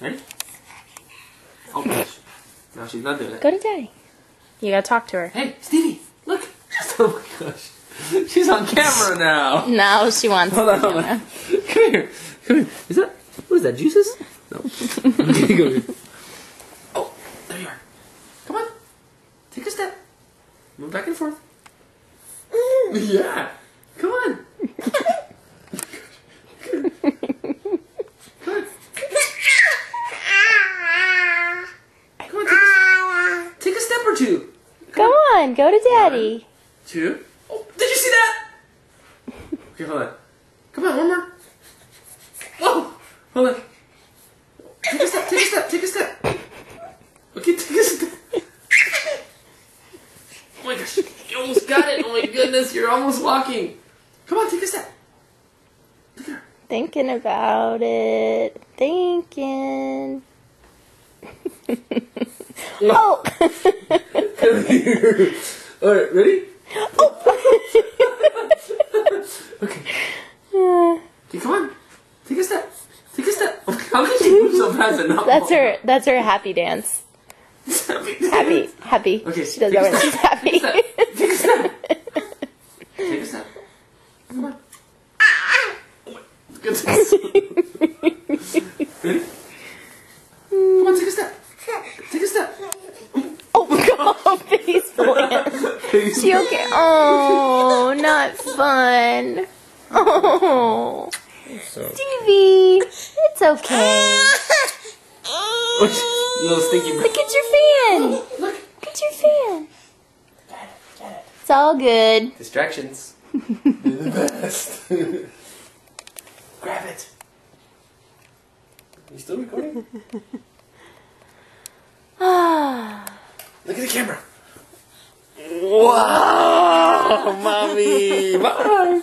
Ready? Oh gosh. No, she's not doing it. Go to daddy. You gotta talk to her. Hey, Stevie, look. Oh my gosh. She's on camera now. No, she wants. Hold on, hold on. Come here. Come here. Is that, what is that, juices? No. go here. Oh, there you are. Come on. Take a step. Move back and forth. Mm. Yeah. Come on. Good. Good. Come on, take a, take a step or two. Go on, go to daddy. Two. Oh, did you see that? Okay, hold on. Come on, one more. Whoa! Hold on. Take a step, take a step, take a step. Okay, take a step. Oh my gosh, you almost got it. Oh my goodness, you're almost walking. Come on, take a step. Look at her. Thinking about it. Thinking. oh. Here. All right, ready? Oh. okay. Okay, come on. Take a step. Take a step. How can she move so fast and not That's her. That's her happy dance. Happy, happy. Okay, She does that when she's happy. Take a step. Take a step. Come on. Oh my goodness. Ready? Come on, take a step. Take a step. Oh God, face plant. She okay? Oh, not fun. Oh, Stevie, it's okay. Little stinky. Look at your fan. Look. Look at your fan. It's all good. Distractions. They're the best. Grab it. You still recording? Look at the camera. Wow, mommy. Bye.